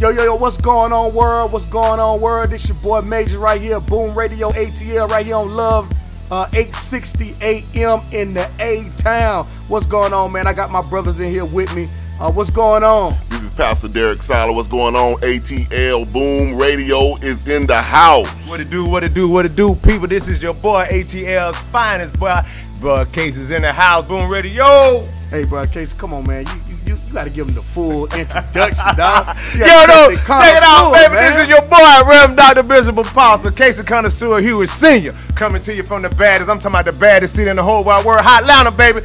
Yo, yo, yo, what's going on, world? What's going on, world? This your boy Major right here, Boom Radio ATL right here on Love uh, 860 AM in the A Town. What's going on, man? I got my brothers in here with me. Uh, what's going on? This is Pastor Derek Sala. What's going on? ATL Boom Radio is in the house. What it do, what it do, what it do, people. This is your boy ATL's finest boy. Bro, Case is in the house. Boom Radio. Hey, bro, Case, come on, man. You you, you, you got to give them the full introduction, dog. Yo, no, get check it out, baby. man. This is your boy, Rev. Dr. Bishop Apostle, Case of Connoisseur Hewitt Sr. Coming to you from the baddest. I'm talking about the baddest city in the whole wide world. Hot Atlanta, baby.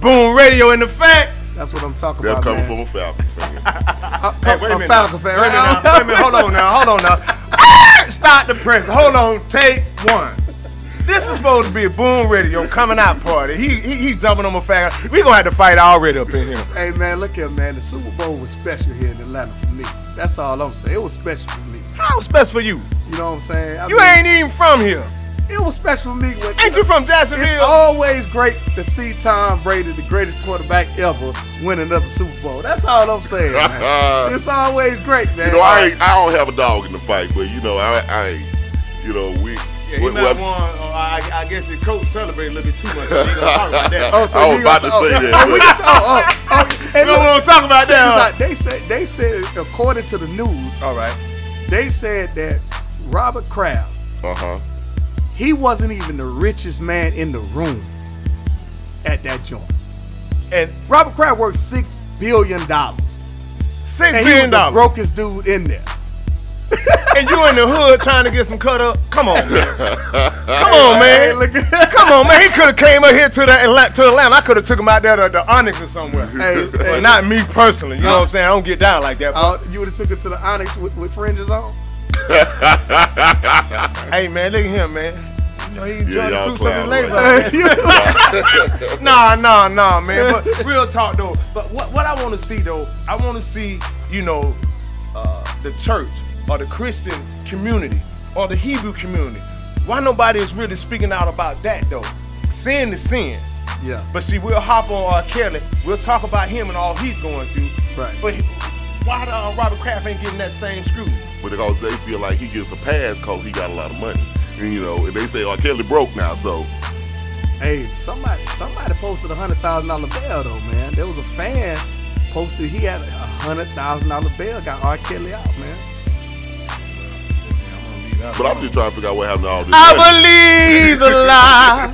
Boom Radio in the fact. That's what I'm talking They're about, coming man. from a Falcon fan. Uh, Hey, wait a from minute. Falcon fan, Wait a minute. now. now. Wait a minute. Hold on now. Hold on now. Ah! Start the press. Hold on. Take one. This is supposed to be a Boom Radio coming out party. He, he he's jumping on my fag. We gonna have to fight already up in here. Hey man, look here, man. The Super Bowl was special here in Atlanta for me. That's all I'm saying. It was special for me. How was best for you? You know what I'm saying? I You mean, ain't even from here. It was special for me. When, Ain't you from It's always great to see Tom Brady, the greatest quarterback ever, win another Super Bowl. That's all I'm saying. Man. it's always great, man. You know, I ain't, I don't have a dog in the fight, but you know, I, I you know, we. Yeah, he what- might what- want, uh, I, I guess the coach celebrated a little bit too much. We ain't gonna talk about that. Oh, so I was about gonna- oh, say oh, that. Oh, we can talk. Oh, oh, hey, we don't look, want to talk about that. out. They said they said according to the news, All right. they said that Robert Kraft, Uh huh. he wasn't even the richest man in the room at that joint. And Robert Kraft worked six billion dollars, six and he was billion the dollars. brokest dude in there. And you in the hood trying to get some cut up. Come on, man. Come on, man. Come on, man. He could have came up here to the Atla- to Atlanta. I could have took him out there to the Onyx or somewhere. Hey, but hey, not me personally. You know what I'm saying? I don't get down like that. Uh, you would have took it to the Onyx with, with fringes on. hey, man, look at him, man. You know, he enjoying Yeah, the fruits of his labor. right out there. nah, nah, nah, man. But real talk though. But what, what I want to see though, I want to see, you know, uh, the church or the Christian community or the Hebrew community. Why nobody is really speaking out about that though? Sin is sin. yeah, But see, we'll hop on R. Kelly. We'll talk about him and all he's going through. Right. But why the, uh, Robert Kraft ain't getting that same scrutiny? Because they feel like he gets a pass because he got a lot of money. And, you know, and they say, oh, Kelly broke now, so. Hey, somebody somebody posted a hundred thousand dollar bail though, man. There was a fan posted he had a hundred thousand dollar bail, got R. Kelly out, man. But I'm just trying to figure out what happened to all this I money. believe the lie.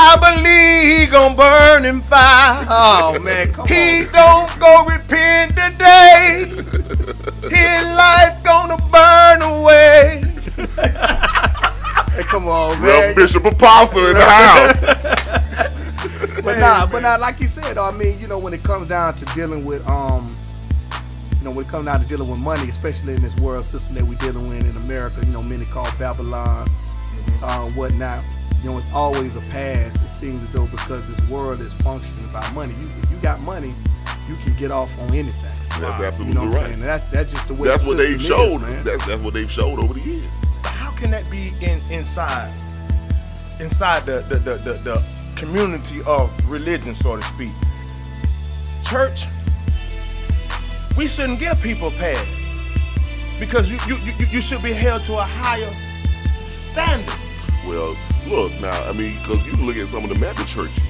I believe he gon' burn in fire. Oh man, come He on. don't go repent today. His life gonna burn away. Hey, come on, Reverend man. Bishop Apostle in the house. But nah, but nah, like you said, I mean, you know, when it comes down to dealing with um you know, when it comes down to dealing with money, especially in this world system that we're dealing with in America, you know, many call Babylon, uh, whatnot. You know, it's always a pass. It seems as though because this world is functioning about money. You, if you got money, you can get off on anything. That's You absolutely know what I'm right. saying? That's that's just the way. That's the what they've showed. is, man. that's, that's what they've showed over the years. But how can that be in inside inside the the, the, the, the community of religion, so to speak? Church, we shouldn't give people a pass. Because you, you, you, you should be held to a higher standard. Well, look now. I mean, because you look at some of the mega churches.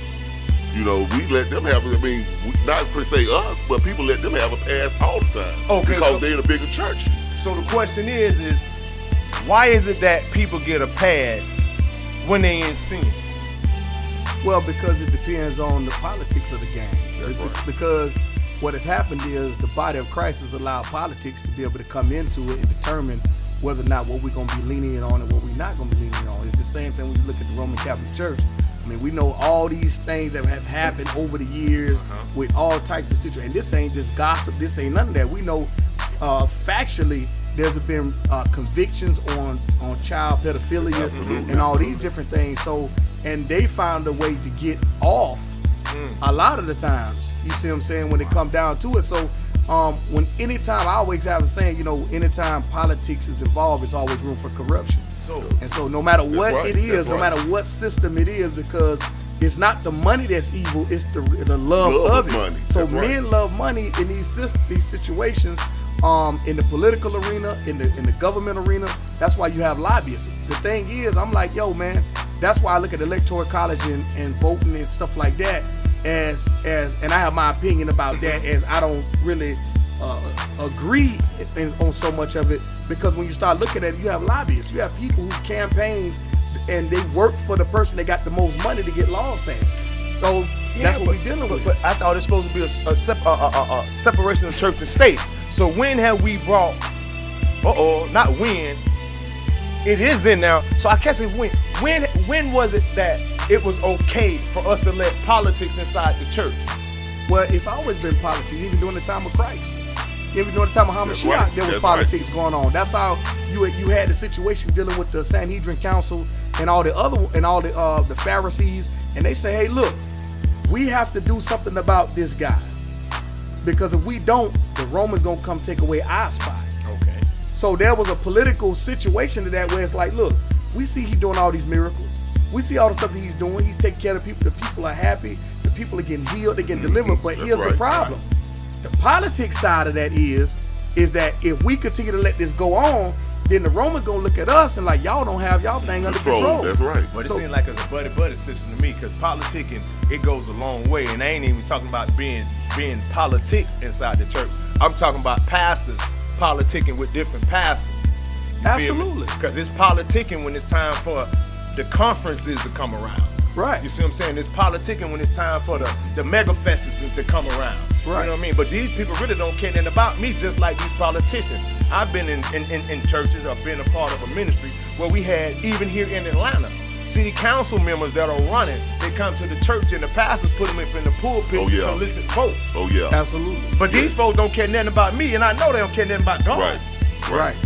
You know, we let them have. I mean, not per se us, but people let them have a pass all the time. Okay, Because so- they're the bigger church. So the question is, is why is it that people get a pass when they in sin? Well, because it depends on the politics of the game. That's It's right. Because what has happened is the body of Christ has allowed politics to be able to come into it and determine whether or not what we're going to be lenient on and what we're not going to be leaning on. It's the same thing when you look at the Roman Catholic Church. I mean, we know all these things that have happened over the years with all types of situations. And this ain't just gossip. This ain't none of that. We know uh, factually there's been uh, convictions on on child pedophilia Absolutely. and all these different things. So, and they found a way to get off a lot of the times. You see what I'm saying when it come down to it. So, um, when anytime I always have a saying, you know, anytime politics is involved, it's always room for corruption. So And so, no matter what right, it is, no right. matter what system it is, because it's not the money that's evil; it's the the love, Love of it. money. So That's right. men love money in these sys- these situations. Um, in the political arena, in the in the government arena, that's why you have lobbyists. The thing is, I'm like, yo, man, that's why I look at electoral college and, and voting and stuff like that as as, and I have my opinion about that as I don't really uh, agree in, on so much of it because when you start looking at it, you have lobbyists, you have people who campaign and they work for the person that got the most money to get laws passed. So that's what but- we're dealing but, with. But I thought it's supposed to be a, a, sep- a, a separation of church and state. So when have we brought? Uh oh, not when. It is in now. So I guess it when. When when was it that it was okay for us to let politics inside the church? Well, it's always been politics, even during the time of Christ. Even during the time of That's Hamashiach, right. there was That's right. politics going on. That's how you you had the situation dealing with the Sanhedrin Council and all the other and all the uh, the Pharisees, and they say, "Hey, look, we have to do something about this guy because if we don't, the Romans gonna come take away our spot." Okay. So there was a political situation to that where it's like, look, we see he doing all these miracles. We see all the stuff that he's doing. He's taking care of people. The people are happy. The people are getting healed. They're getting delivered. But That's here's right. the problem. The politics side of that is, is that if we continue to let this go on, then the Romans gonna look at us and like y'all don't have y'all thing under Control. control. That's right. But it So- seems like it's a buddy buddy system to me because politicking it goes a long way, and I ain't even talking about being being politics inside the church. I'm talking about pastors politicking with different pastors. Absolutely. Because it's politicking when it's time for the conferences to come around. Right. You see what I'm saying? It's politicking when it's time for the, the mega festivals to come around. Right. You know what I mean? But these people really don't care nothing about me, just like these politicians. I've been in, in, in, in churches, I've been a part of a ministry where we had, even here in Atlanta, city council members that are running, they come to the church and the pastors put them up in the pulpit Oh, to yeah. solicit votes. Oh yeah. Absolutely. But these folks don't care nothing about me, and I know they don't care nothing about God. Right. Right.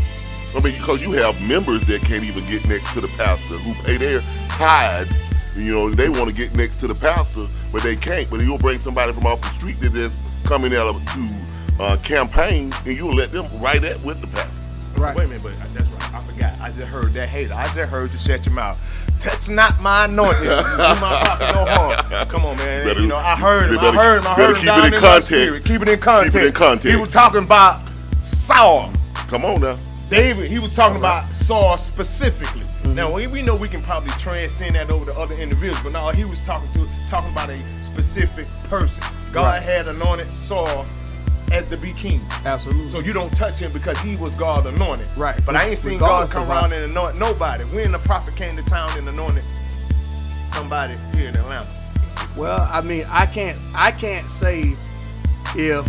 I mean, because you have members that can't even get next to the pastor who pay their tithes. You know, they want to get next to the pastor, but they can't. But you'll bring somebody from off the street that is coming out to uh, campaign, and you'll let them right at with the pastor. Right. Wait a minute, but that's right. I forgot. I just heard that hater. I just heard you shut your mouth. That's not my anointing. Do my prophet no harm. Come on, man. Better- you know, I heard him. better- I heard him. I better heard him keep down it in in context. Keep it in context. Keep it in context. He was talking about Saul. Come on now. David, he was talking about Saul specifically. Mm-hmm. Now we, we know we can probably transcend that over to other individuals, but now he was talking to talking about a specific person. God Right. had anointed Saul as to be king. Absolutely. So you don't touch him because he was God anointed. Right. But I ain't seen God come around and anoint nobody. When the prophet came to town and anointed somebody here in Atlanta. well, I mean, I can't I can't say if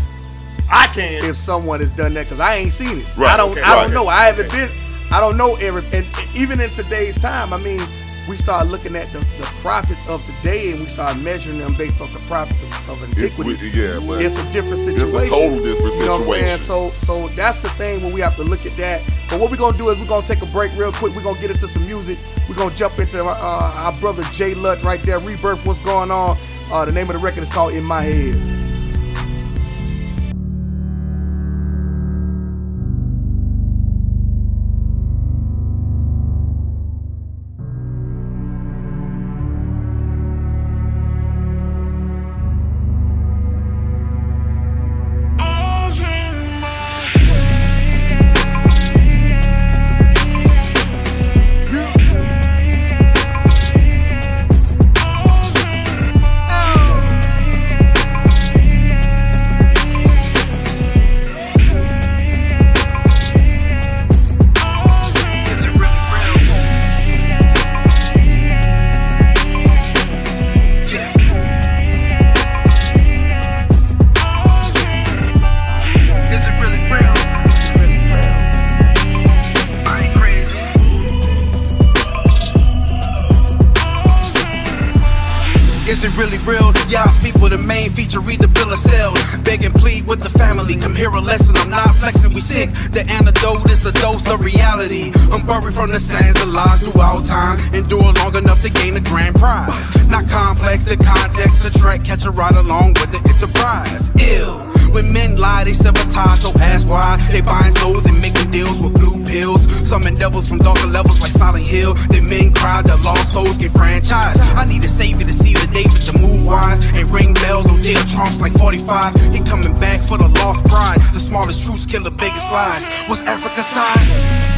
I can. if someone has done that because I ain't seen it. Right, I don't. okay, I don't know. I haven't Okay. been. I don't know every. And even in today's time, I mean, we start looking at the, the prophets of today, and we start measuring them based off the prophets of, of antiquity. It's- yeah, but it's a different situation. it's a total different situation. You know what I'm saying? So, so that's the thing when we have to look at that. But what we're gonna do is we're gonna take a break real quick. We're gonna get into some music. We're gonna jump into uh, our brother J. Lutch right there. Rebirth. What's going on? Uh, the name of the record is called In My Head. Is it really real? Y'all's people, the main feature, read the bill of sale. Beg and plead with the family, come hear a lesson. I'm not flexing, we sick. The antidote is a dose of reality. I'm buried from the sands of lies throughout time. Endure long enough to gain a grand prize. Not complex, the context, the track, catch a ride along with the enterprise. Ill. When men lie, they sabotage, so ask why. They buying souls and making deals with pills. Summon devils from darker levels like Silent Hill. The men cry, the lost souls get franchised. I need a savior to see the David the move wise and ring bells on dead trunks like 45. He coming back for the lost bride. The smallest truths kill the biggest lies. What's Africa size?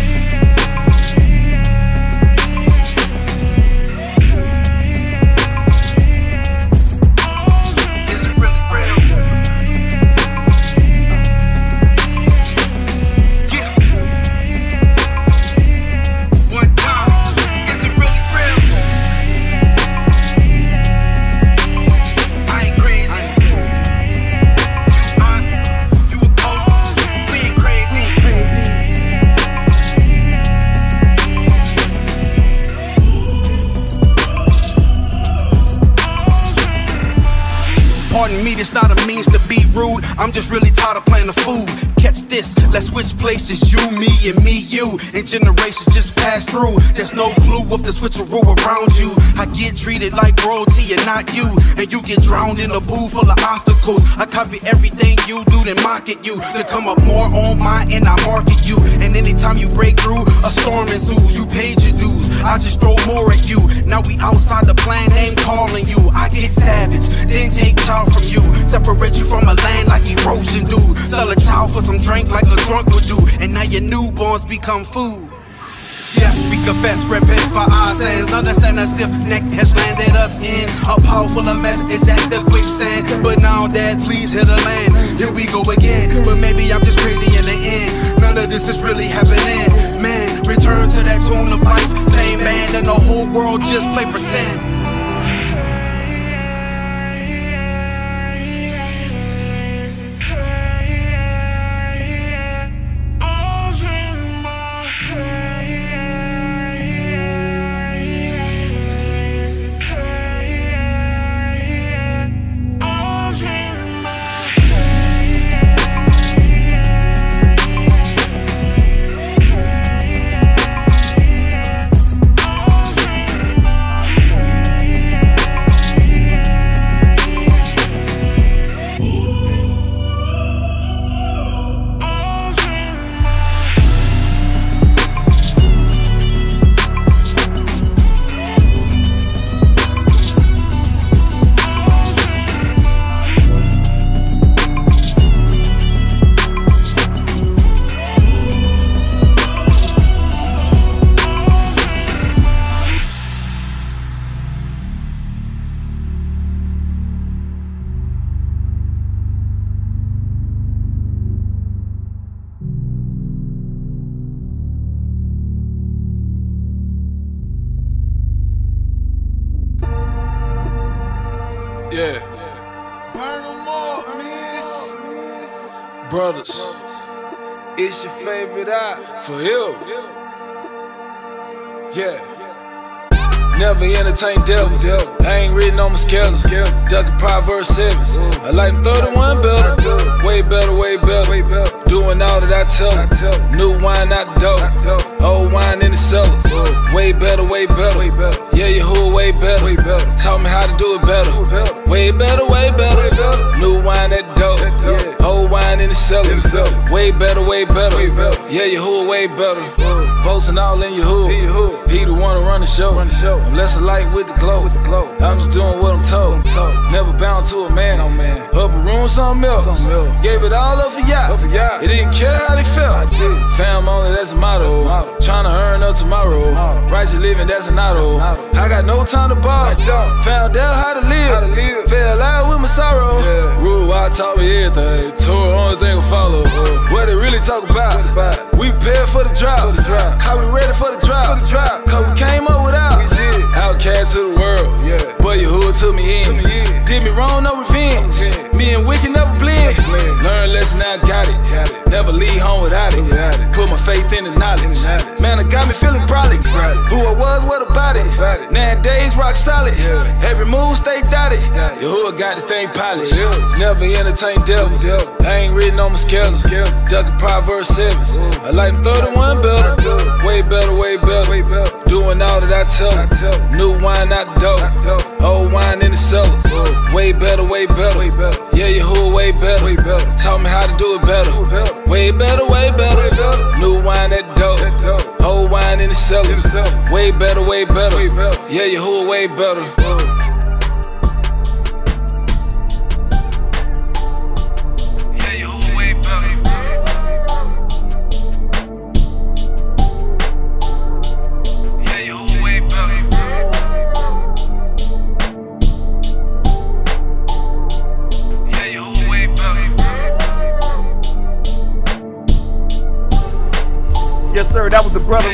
I'm just really tired of playing the fool. Catch this, let's switch places. You, me, and me, you. And generations just pass through. There's no clue of the switcheroo around you. I get treated like royalty and not you. And you get drowned in a pool full of obstacles. I copy everything you do, then mock at you. To come up more on mine and I market you. And anytime you break through, a storm ensues. You paid your dues. I just throw more at you. Now we outside the plan name calling you. I get savage, then take child from you. Separate you from a land like erosion do. Sell a child for some drink like a drunk would do. And now your newborns become food. Yes, we confess, repent for our sins. Understand that stiff neck has landed us in a powerful mess. It's at the quicksand. But now, Dad, please hit the land. Here we go again. But maybe I'm just crazy in the end. None of this is really happening. Man, return to that tune of life. Same man, and the whole world just play pretend. For you. Yeah. Never entertain devils. I ain't written on my schedule. Ducking Proverbs 7. I like them 31 better. Way better, way better. Doing all that I tell them. New wine the door. Old wine in the cellar. Way better, way better. Yeah, your hood way better. Taught me how to do it better. Way better, way better. New wine at the door. Old wine in the cellar. Way better, way better. Yeah, your hood way better. Boasting all in your hood. He the one to run the show. I'm less alike with the glow. I'm just doing what I'm told. Never bound to a man. Up a room, something else. Gave it all up for y'all. It didn't care how they felt. Fam only, that's a motto. Trying to earn up tomorrow. Righteous living, that's an auto. I got no time to ball. Found out how to live. Fell out with my sorrow. Rule, I taught me everything. Tour, only thing will follow. What they really talk about. We prepared for the drop. How we ready for the drop. Cause we came up without. Outcast to the world. But your hood took me in. Did me wrong, no revenge. Me and Wicked never blend. Learn lesson, now I got it. Never leave home without it. Put my faith in the knowledge. Man, it got me feeling proud. Who I was, what about it? Nowadays, rock solid. Every move stay dotted. Your hood got the thing polished. Never entertain devils. I ain't written on my schedule. Ducking Proverbs 7. I like them 31 better. Way better, way better. Doing all that I tell. New wine the door. Old wine in the cellars. Way better, way better. Yeah, your hood way better. Taught me how to do it better. Way better, way better. New wine at the door. Old wine in the cellars. Way better, way better. Yeah, your hood way better.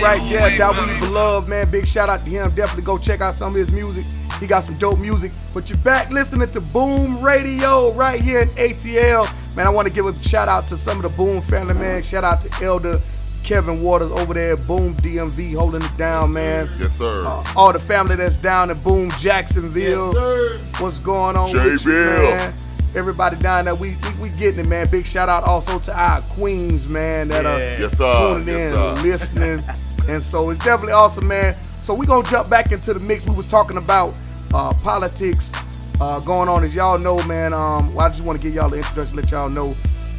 That was the brother Yeah, right there, way W better. Beloved, man. Big shout out to him. Definitely go check out some of his music. He got some dope music. But you're back listening to Boom Radio right here in ATL. Man, I want to give a shout out to some of the Boom family, man. Shout out to Elder Kevin Waters over there at Boom DMV holding it down, man. Yes, sir. Uh, all the family that's down in Boom Jacksonville. Yes, sir. What's going on with you, J-Bill. man? Everybody down there, we, we we getting it, man. Big shout out also to our queens, man, that are Yeah. yes, sir. tuning yes, in, sir. listening, and so it's definitely awesome, man. So we're gonna jump back into the mix. We was talking about uh, politics uh, going on, as y'all know, man. Um, well, I just want to give y'all the introduction, let y'all know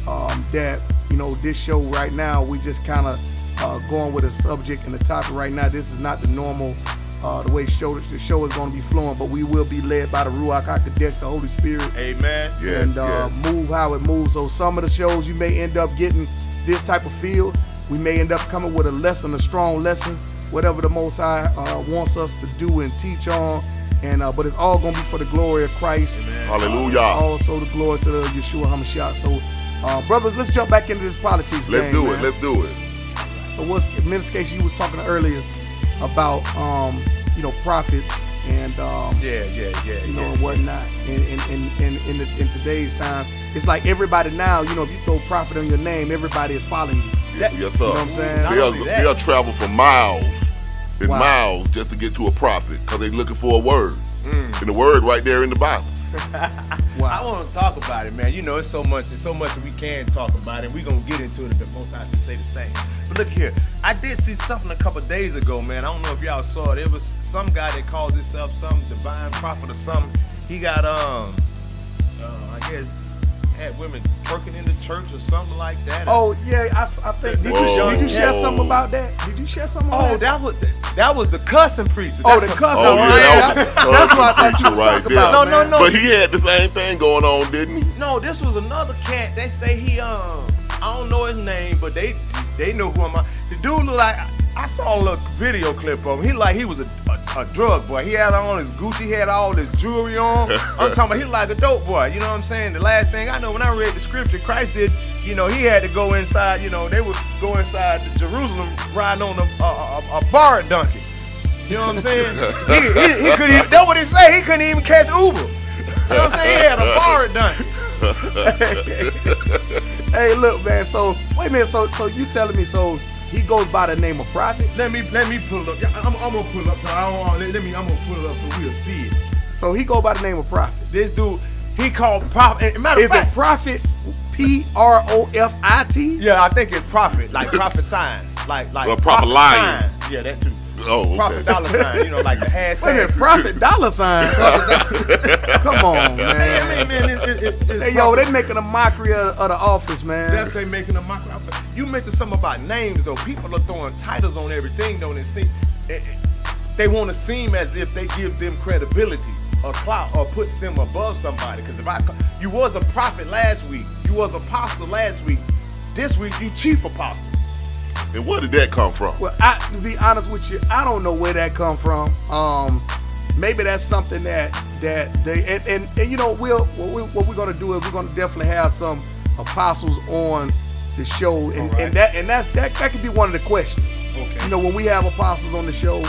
um, that you know this show right now, we just kind of uh, going with a subject and a topic right now. This is not the normal. Uh, the way show the show is going to be flowing, but we will be led by the Ruach Hakodesh, the Holy Spirit Amen. Yes, and uh, yes. move how it moves. So some of the shows you may end up getting this type of feel. We may end up coming with a lesson, a strong lesson, whatever the Most High uh, wants us to do and teach on. And uh, but it's all gonna be for the glory of Christ. Hallelujah. Also the glory to the Yeshua Hamashiach. So, uh, brothers, let's jump back into this politics. Let's game, do man. it. Let's do it. So what's Minister you was talking earlier about um, you know prophets and um, Yeah, yeah, yeah, you know, yeah. and whatnot. In in in in in, the, in today's time, it's like everybody now. You know, if you throw prophet on your name, everybody is following you. That- Yes, sir. You know what I'm saying? They'll, they'll travel for miles and Wow. miles just to get to a prophet because they're looking for a word. Mm. And the word right there in the Bible. wow. I Wow. want to talk about it, man. You know, it's so much, it's so much that we can talk about, and we're gonna get into it. But most I should say the same. But look here, I did see something a couple days ago, man. I don't know if y'all saw it. It was some guy that calls himself some divine prophet or something. He got um, uh, I guess had women twerking in the church or something like that. Oh yeah, I think. Did you, did you share Whoa. something about that? Did you share something? Oh, about that was that was the cussing preacher. Oh, the cussing. Oh, yeah, yeah. that was that's what I thought you were right talking there. about. No, no, no. But he had the same thing going on, didn't he? No, this was another cat. They say he um I don't know his name, but they they know who I'm. The dude look like I saw a little video clip of him. He like he was a, a, a drug boy. He had on his Gucci, he had all this jewelry on. I'm talking about he like a dope boy. You know what I'm saying? The last thing I know when I read the scripture, Christ did. You know he had to go inside. You know they would go inside Jerusalem riding on a a, a, a bar donkey. You know what I'm saying? he, he, he couldn't even, that's what he say. He couldn't even catch Uber. You know what I'm saying? He had a bar donkey. Hey, look, man. So wait a minute. So so you telling me? So he goes by the name of prophet. Let me let me pull it up. Yeah, I'm, I'm gonna pull it up. So I don't want, let, let me. I'm gonna pull it up so we'll see it. So he go by the name of prophet. This dude, he called prophet. Matter of Is it fact, prophet? P R O F I T. yeah, I think it's prophet, like prophet sign, like like Well, prophet lion. Yeah, that too. Oh, okay. Prophet dollar sign. You know, like the hashtag. Wait a minute, prophet dollar sign. Come on, Man, man. man, man, it, it, it, it's Hey, yo, prophet. they making a mockery of, of the office, man. That's they making a mockery. You mentioned something about names though. People are throwing titles on everything, don't they? See, eh, eh, they want to seem as if they give them credibility or clout or puts them above somebody. Because if I, you was a prophet last week, you was a apostle last week. This week you chief apostle. And where did that come from? Well, I, to be honest with you, I don't know where that come from. Um, maybe that's something that that they and and, and you know we'll what, we, what we're gonna do is we're gonna definitely have some apostles on the show, and, All right. and that and that's that that could be one of the questions. Okay. You know, when we have apostles on the show,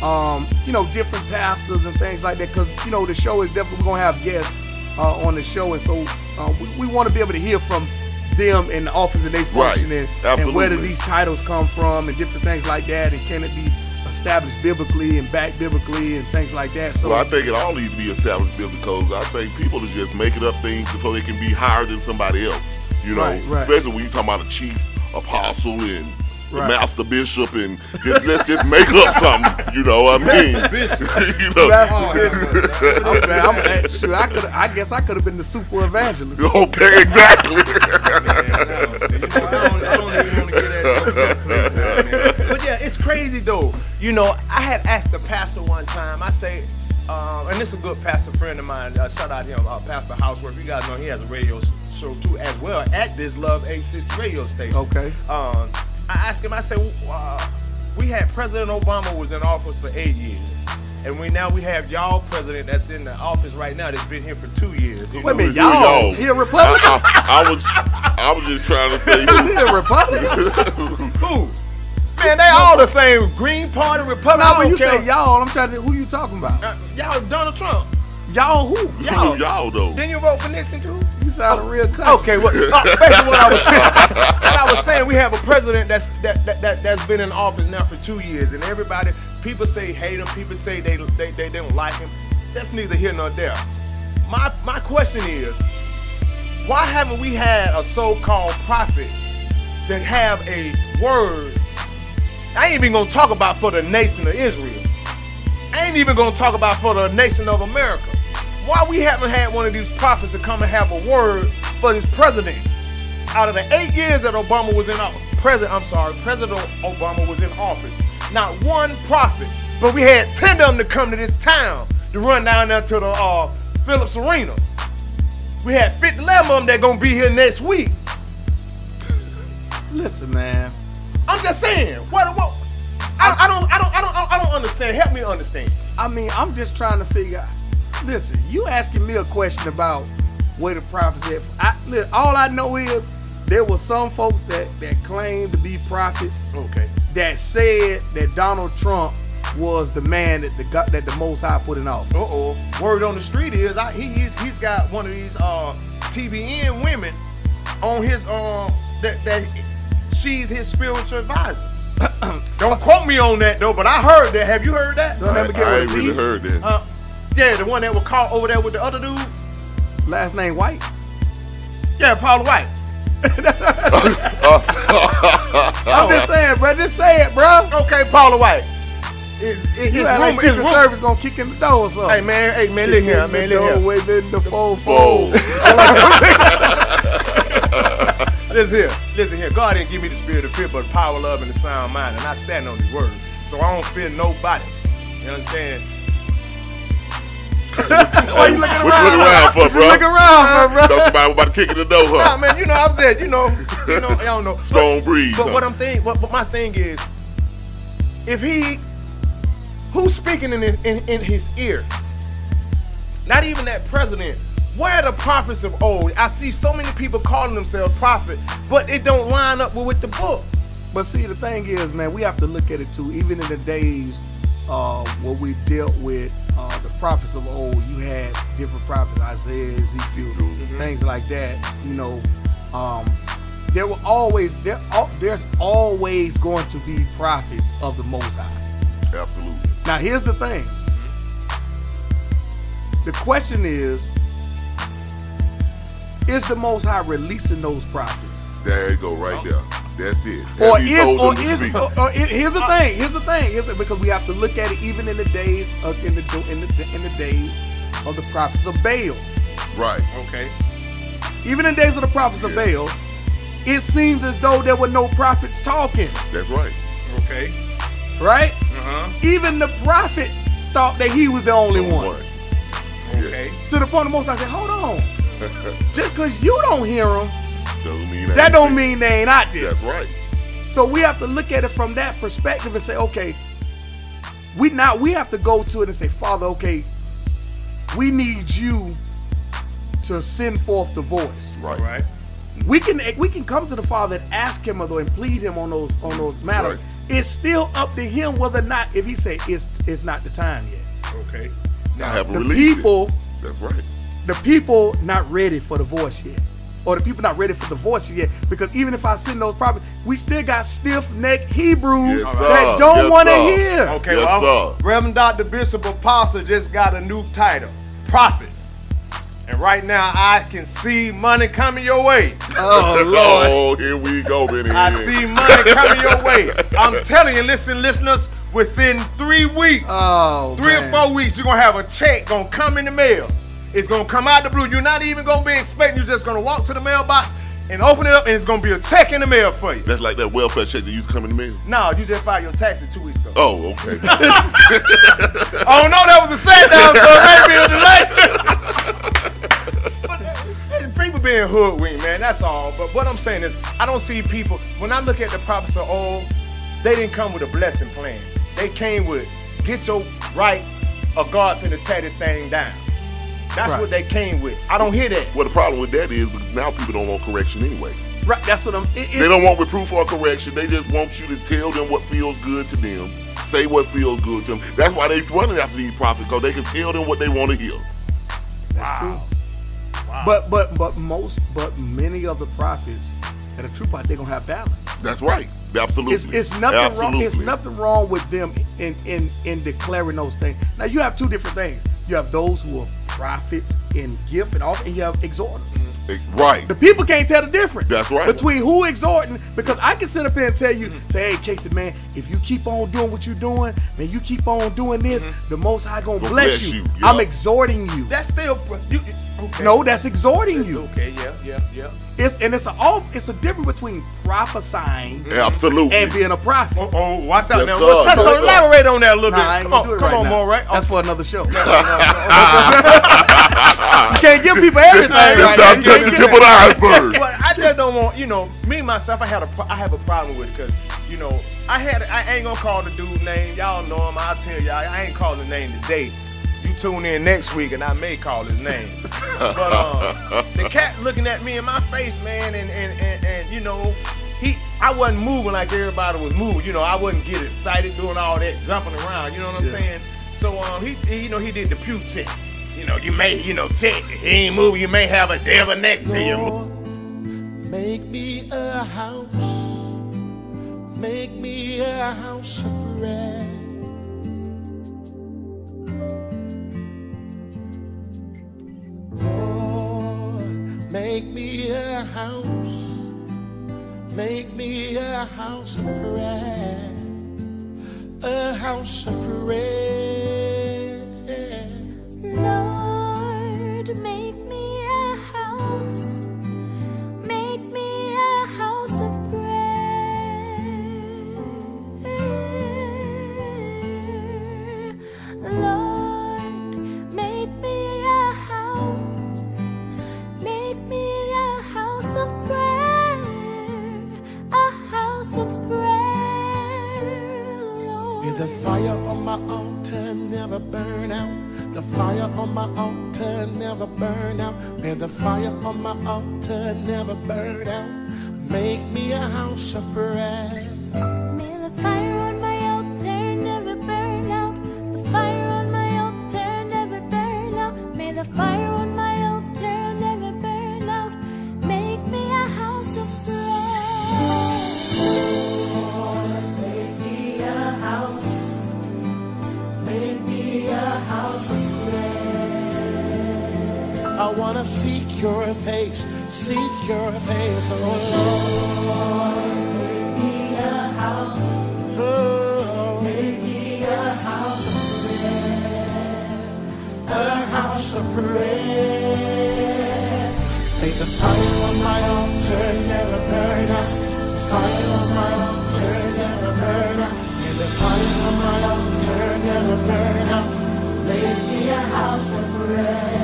um, you know, different pastors and things like that, because you know the show is definitely we're gonna have guests uh, on the show, and so uh, we, we want to be able to hear from them and the office that they function in, and where do these titles come from, and different things like that, and can it be established biblically and backed biblically and things like that. So Well, I think it all needs to be established biblically because I think people are just making up things so they can be higher than somebody else. You know, Right, right. especially when you talking about a chief apostle and the Right. master bishop and just, let's just make up something. You know what I mean? you know. Master I'm, man, I'm, shoot, I could. I guess I could have been the super evangelist. Okay, exactly. But yeah, it's crazy though. You know, I had asked the pastor one time. I say, um, and this is a good pastor friend of mine. Uh, shout out him, uh, Pastor Houseworth. You guys know he has a radio show too, as well at this Love A6 radio station. Okay. Um, I asked him. I said, uh, we had President Obama was in office for eight years. And we now we have y'all president that's in the office right now that's been here for two years. You Wait a know? minute, Yo, y'all. He a Republican? I, I, I was, I was just trying to say. Is he a Republican? Who? Man, they all the same. Green Party, Republican. now, I when don't you care. say y'all, I'm trying to. Who you talking about? Uh, y'all Donald Trump. Y'all who? Y'all. Who y'all though? Didn't you vote for Nixon too? You sound real country. Okay, well, uh, basically what I was what I was saying, we have a president that's that, that that that's been in office now for two years, and everybody, people say hate him, people say they they they, they don't like him. That's neither here nor there. My my question is, why haven't we had a so-called prophet to have a word? I ain't even gonna talk about for the nation of Israel. I ain't even gonna talk about for the nation of America. Why we haven't had one of these prophets to come and have a word for this president? Out of the eight years that Obama was in office, President, I'm sorry, President Obama was in office, not one prophet, but we had ten of them to come to this town to run down there to the uh, Phillips Arena. We had 50 11 of them that gonna be here next week. Listen, man. I'm just saying, what, what? I, I don't, I don't, I don't, I don't understand. Help me understand. I mean, I'm just trying to figure out. Listen, you asking me a question about where the prophets at. I, look, all I know is there were some folks that, that claimed to be prophets Okay. that said that Donald Trump was the man that the God, that the Most High put in office. Uh oh. Word on the street is I, he, he's he's got one of these uh TBN women on his um that that she's his spiritual advisor. Don't quote me on that though, but I heard that. Have you heard that? Don't I, ever get I ain't really me. heard that. Uh, yeah, the one that was caught over there with the other dude. Last name White. Yeah, Paul White. I'm just saying, bro. Just say it, bro. Okay, Paula White. It, it, You it's act like Secret it's Service gonna kick in the door or something. Hey man, hey man, look here, man, look here. Within the fold, Fold. Listen here, listen here. God didn't give me the spirit of fear, but power, love, and the sound mind, and I stand on His word. So I don't fear nobody. You understand? Why you looking What you around? looking around for, What bro? looking around for, bro? Thought somebody was about to kick in the door, huh? Nah, huh? man, you know I'm dead. You know, you know, I don't know. Strong breeze. But huh? what I'm thinking, but, but my thing is, if he, who's speaking in his, in, in his ear? Not even that president. Where are the prophets of old? I see so many people calling themselves prophet, but it don't line up with, with the book. But see, the thing is, man, we have to look at it too. Even in the days uh, where we dealt with uh, the prophets of old, you had different prophets, Isaiah, Ezekiel, things like that. You know, um, there will always there there's always going to be prophets of the Most High. Absolutely. Now, here's the thing. The question is, is the Most High releasing those prophets? There you go, right there. That's it. or is told or is speak. or, or it- here's the thing here's the thing here's the, because we have to look at it even in the days of in the in the in the days of the prophets of Baal Right. Okay. even in the days of the prophets of Baal it seems as though there were no prophets talking That's right. Okay. right Uh huh. even the prophet thought that he was the only one Okay. to the point the most I said hold on just because you don't hear them Doesn't mean that don't mean they ain't out there That's right. So we have to look at it from that perspective and say, okay, we now we have to go to it and say, Father, okay, we need you to send forth the voice. Right. Right. We can we can come to the Father and ask him although and plead him on those on those matters. Right. It's still up to him whether or not if he say it's it's not the time yet. Okay. I haven't The released people it. That's right. the people not ready for the voice yet. Or the people not ready for the voice yet. Because even if I send those prophets, we still got stiff necked Hebrews Yes, that sir. don't Yes, want to hear. Okay, Yes, well, sir. Reverend Dr. Bishop Apostle just got a new title, Prophet. And right now, I can see money coming your way. Oh Lord. Oh, here we go, Benny. I see money coming your way. I'm telling you, listen, listeners, within three weeks, Oh, three man. or four weeks, you're gonna have a check gonna come in the mail. It's gonna come out the blue. You're not even gonna be expecting. You're just gonna walk to the mailbox and open it up, and it's gonna be a check in the mail for you. That's like that welfare check that used to come in the mail. No, you just filed your taxes two weeks ago. Oh, okay. Oh no, that was a set down, so it might be a delay. but people being hoodwinked, man. That's all. But what I'm saying is, I don't see people. When I look at the prophets of old, they didn't come with a blessing plan. They came with get your right, or God finna tear this thing down. That's Right. what they came with. I don't hear that. well, the problem with that is now people don't want correction anyway. Right, that's what I'm. It, They don't want reproof or correction. They just want you to tell them what feels good to them, say what feels good to them. That's why they're running after these prophets, because they can tell them what they want to hear. Wow. wow. But but but most but many of the prophets that are true prophet, they gonna have balance. That's right. Absolutely. It's, it's nothing wrong. It's nothing wrong with them in, in in declaring those things. Now you have two different things. You have those who are prophets in gift and all, and you have exhorters. Eh, Right. The people can't tell the difference. That's right. Between who exhorting, because I can sit up here and tell you, say, hey, Casey, man, if you keep on doing what you're doing, man, you keep on doing this, the Most High gonna Gonna bless, bless you. you, I'm exhorting you. That's still you. Okay. no, that's exhorting you. Okay. Yeah. Yeah. Yeah. It's and it's a off. It's a difference between prophesying Absolutely. and being a prophet. Oh, oh, watch out Yes, now. sir. Well, touch Yes, on, elaborate on that a little Nah, bit. Come on, do come right on, now. more right. That's Oh, for another show. you can't give people everything. Right, right Just now. touch You can't the tip of the iceberg. But I just don't want, you know, me myself. I had a, pro- I have a problem with it because, you know, I had, I ain't gonna call the dude name. Y'all know him. I'll tell y'all. I ain't calling the name today. You tune in next week and I may call his name. but um, the cat looking at me in my face, man, and and, and and you know, he, I wasn't moving like everybody was moving. You know, I wouldn't get excited doing all that jumping around. You know what I'm Yeah. saying? So um, he, he, you know, he did the pew check. You know, you may, you know, check. He ain't moving. You may have a devil next to you. Make me a house, make me a house of prayer. House, make me a house of prayer, a house of prayer. Fire on my altar never burn out. The fire on my altar never burn out. May the fire on my altar never burn out. Make me a house of prayer. May the fire I wanna seek your face, seek your face, oh Lord. Make me a house. Oh, Make me a house of prayer. a house of prayer. May the fire on my altar never burn out. The fire on my altar never burn out. May the fire on my altar never burn out. Make me a house of prayer.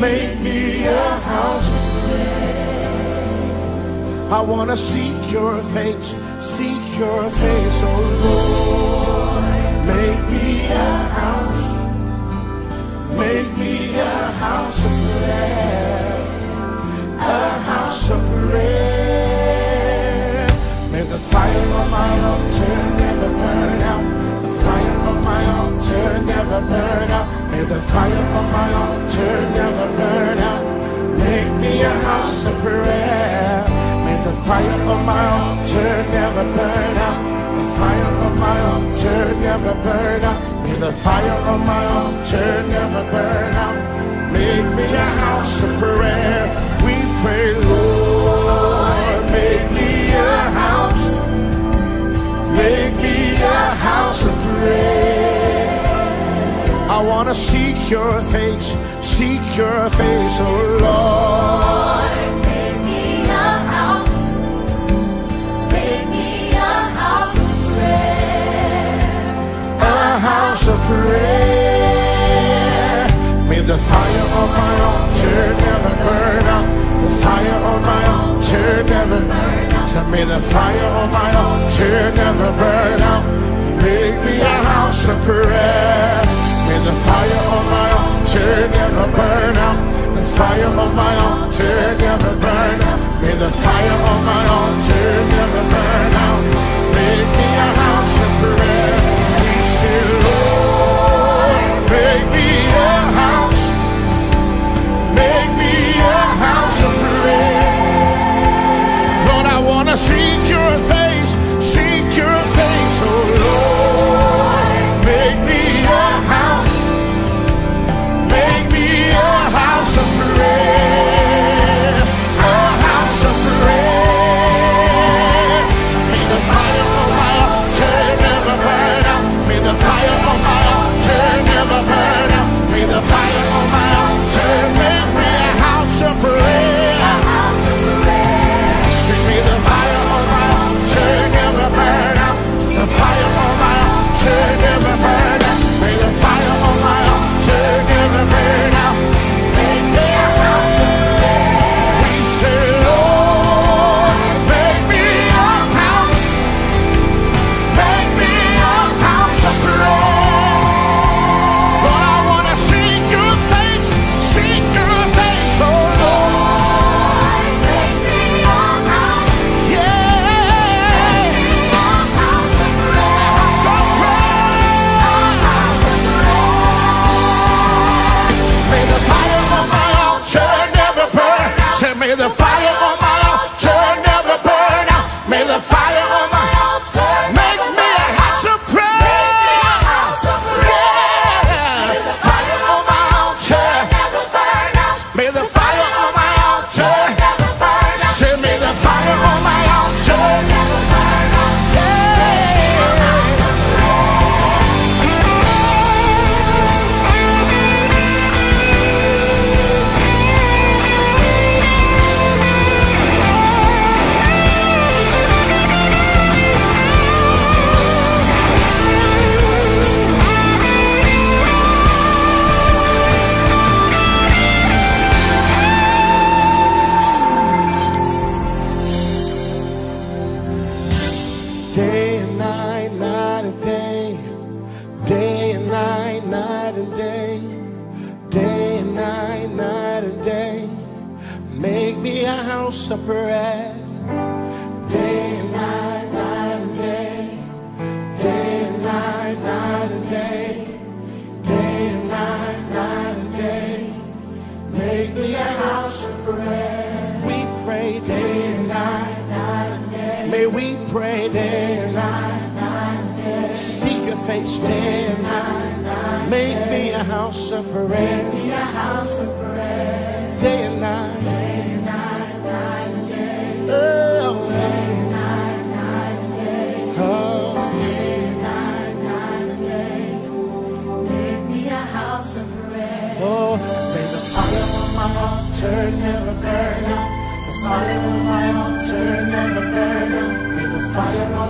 Make me a house of prayer. I wanna seek your face, seek your face, oh Lord. Make me a house, make me a house of prayer, a house of prayer. May the fire on my altar never burn out. The fire on my altar never burn out. May the fire on my altar never burn out. Make me a house. of prayer. May the fire on my altar never burn out. The fire on my altar never burn out. May the fire on my altar never burn out. Make me a house of prayer. We pray, Lord, make me a house. Make me a house of prayer. I want to seek your face, seek your face, oh Lord. Make me a house. Make me a house of prayer. a house of prayer. May the fire on my altar never burn out. The fire on my altar never burn out. So may the fire on my altar never burn out. Make me a house of prayer. May the fire on my altar never burn out. The fire on my altar never burn out. May the fire on my altar never burn out. Make me a house of prayer. We say, Lord, make me a house. Make me a house of prayer. Lord, I want to seek your face, seek your face, oh may the fire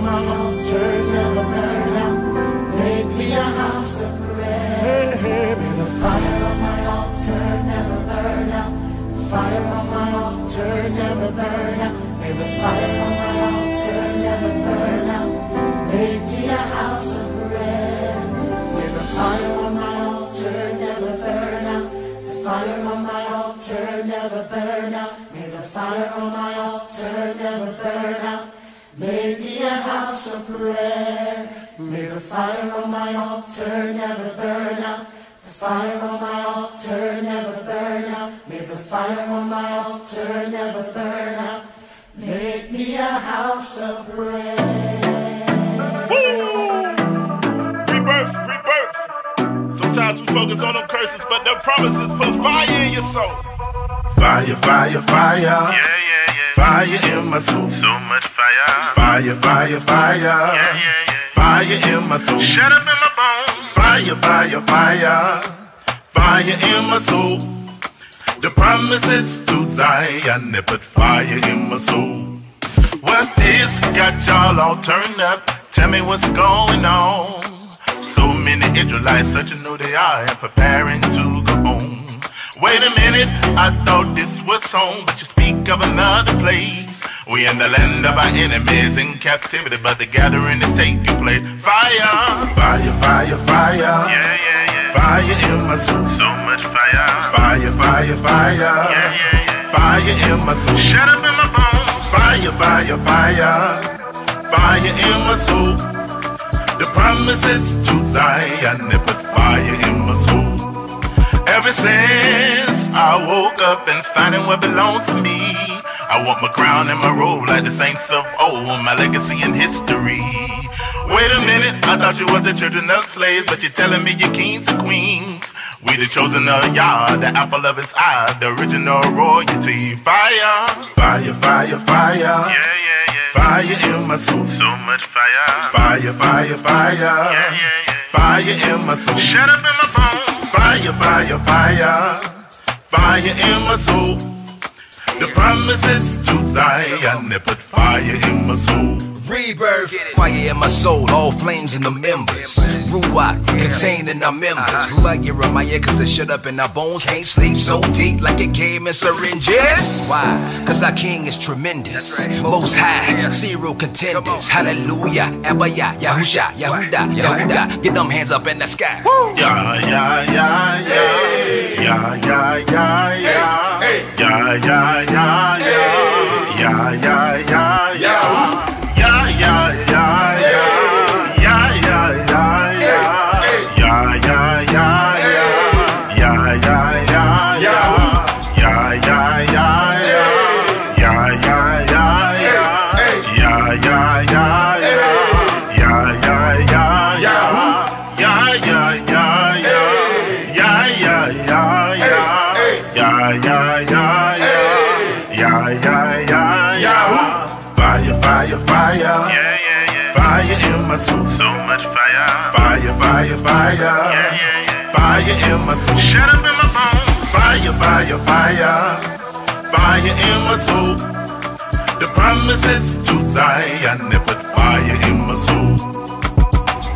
my my altar never burn out. The fire on my altar never burn out. May the fire on my altar never burn out. Make me a house of prayer. Rebirth, rebirth. Sometimes we focus on them curses, but the promises put fire in your soul. Fire, fire, fire. Yeah, yeah, yeah. Fire in my soul. So much fire. Fire, fire, fire. Yeah, yeah, yeah. Fire in my soul. Shut up in my bones. Fire, fire, fire. Fire in my soul. The promises to Zion, they put fire in my soul. What's this? Got y'all all turned up. Tell me what's going on. So many Israelites searching who they are and preparing to. Wait a minute, I thought this was home, but you speak of another place. We in the land of our enemies in captivity, but the gathering is taking place. Fire, fire, fire, fire. Yeah, yeah, yeah. Fire in my soul. So much fire. Fire, fire, fire. Yeah, yeah, yeah. Fire in my soul. Shut up in my bones. Fire, fire, fire. Fire in my soul. The promises to Zion, they put fire in my soul. Ever since I woke up and finding what belongs to me, I want my crown and my robe like the saints of old, my legacy and history. Wait a minute, I thought you was the children of slaves, but you're telling me you're kings and queens. We the chosen of Yah, the apple of his eye, the original royalty. Fire, fire, fire, fire. Yeah, yeah, yeah. Fire in my soul. So much fire. Fire, fire, fire. Yeah, yeah, yeah. Fire in my soul. Shut up in my bones. Fire, fire, fire. Fire in my soul. The promises to Zion, they put fire in my soul. Rebirth, fire in my soul, all flames in the members. Ruach, contained in our members. Ruach Jeremiah, cause it shut up in our bones. Can't sleep so deep like it came in syringes. Why? Cause our king is tremendous. Most high, serial contenders. Hallelujah, Abaya, Yahusha, Yahuda, Yahuda. Get them hands up in the sky. Yeah, yeah, yeah, yeah. Yeah, yeah, yeah, yeah. Yeah, yeah, yeah, yeah. Yeah, yeah, yeah, yeah. Yeah, my soul. Shut up in my bones. Fire, fire, fire. Fire in my soul. The promises to Zion, they put fire in my soul.